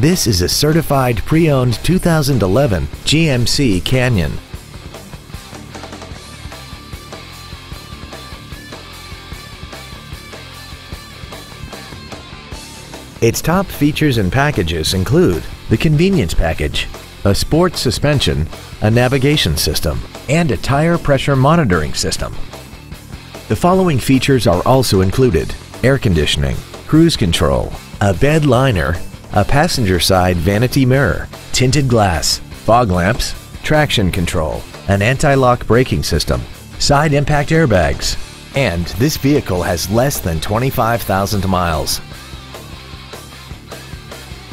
This is a certified pre-owned 2011 GMC Canyon. Its top features and packages include the convenience package, a sports suspension, a navigation system, and a tire pressure monitoring system. The following features are also included air conditioning, cruise control, a bed liner, a passenger side vanity mirror, tinted glass, fog lamps, traction control, an anti-lock braking system, side impact airbags, and this vehicle has less than 25,000 miles.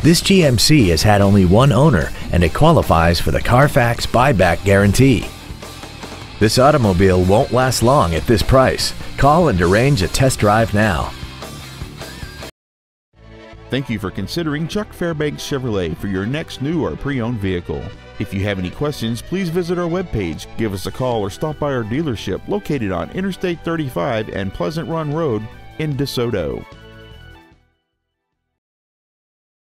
This GMC has had only one owner and it qualifies for the Carfax buyback guarantee. This automobile won't last long at this price. Call and arrange a test drive now. Thank you for considering Chuck Fairbanks Chevrolet for your next new or pre-owned vehicle. If you have any questions, please visit our webpage, give us a call, or stop by our dealership located on Interstate 35 and Pleasant Run Road in DeSoto.